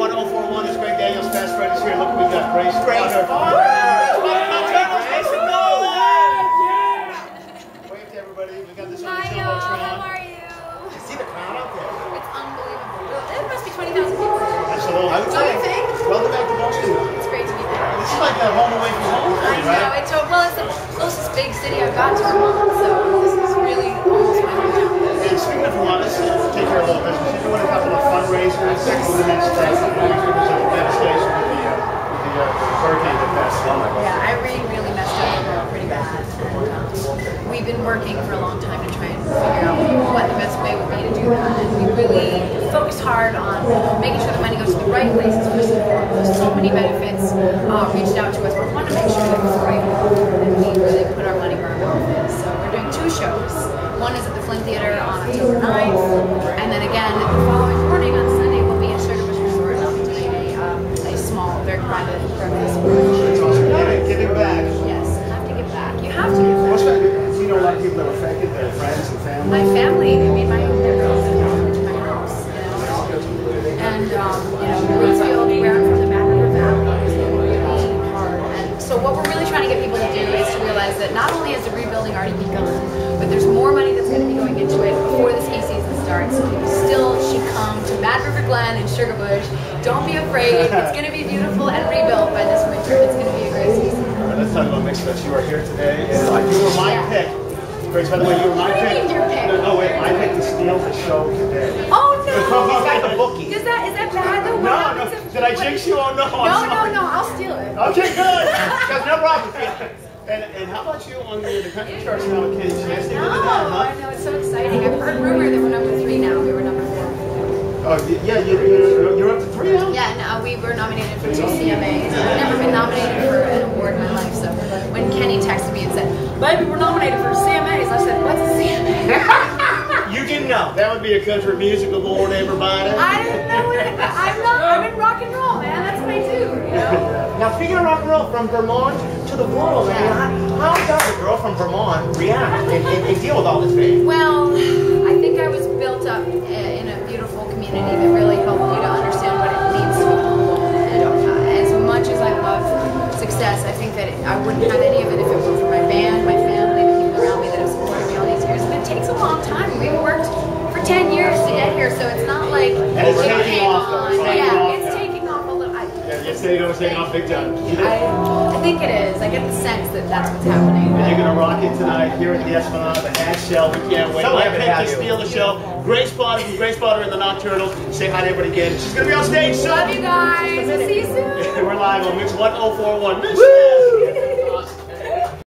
1041 is Gregg Daniels, Fast Fred is here. Look, we've got Grace Grace Potter. Potter. Grace Potter, Nolan. Wave to everybody. We got this on Hi the y'all, how are you? See the crowd out there. It's unbelievable. There must be 20,000 people. Absolutely. I would Don't say, you think? welcome back to Boston. It's great to be back. This is like a home away from home for I know, right? it's, well, it's the closest big city I've got to Vermont, the the, the Yeah, Irene really messed up Vermont pretty bad. Um, we've been working for a long time to try and figure out what the best way would be to do that. And we really focused hard on making sure the money goes to the right places first. So many benefits uh, reached out to us, we wanted to make sure that it was the right one. And we really put our money where our mouth is. So we're doing two shows. One is at the Flynn Theater on October 9th, and then again the following My family, I mean, my their girls that come into my house, you know, and um, you know, where I'm from, the Mad River Valley, is really hard. And so, what we're really trying to get people to do is to realize that not only has the rebuilding already begun, but there's more money that's going to be going into it before the ski season starts. So people still should come to Mad River Glen and Sugarbush. Don't be afraid. It's going to be beautiful and rebuilt by this winter. It's going to be a great season. All right, let's talk about MixFest. You are here today, and you were my pick. Grace, by the way, you were my pick. mean your pick? No, no, wait, my pick to steal the show today. Oh no! He's got the bookie. Is that is that bad though? No, no. if- Did I jinx you? Oh no. I'm No, no, sorry. no. I'll steal it. Okay, good. Because no problem. And, and how about you on the, the country charts now Kenny Chesney? No, Look at I know it's so exciting. I've heard rumor that we're number three now. We were number four. Oh, yeah, you, you're, you're up to three now? Yeah, and uh, we were nominated for two CMAs. I've never been nominated for an award in my life. So when Kenny texted me and said, "Baby, we're nominated for CMAs," I said, "What's a CMA?" You didn't know. That would be a country music award, everybody. I didn't know it. I'm not. I'm in rock and roll, man. That's what I do. You know. Now, speaking of rock and roll, from Vermont to the world, I mean, how, how does a girl from Vermont react and, and, and deal with all this fame? Well, And it's taking off, though. It's taking yeah, off, it's yeah. taking off a little. I, Yeah, yes, there you. It's taking off big time. I, I think it is. I get the sense that that's what's happening. And you're going to rock it tonight here at the Esplanade, the Hatch Shell. We can't wait. So My happy to pick have to you. steal the show. Grace Potter from Grace Potter and the Nocturnals. Say hi to everybody again. She's going to be on stage soon. Love you guys. See you soon. We're live on Mix 1041. Michigan.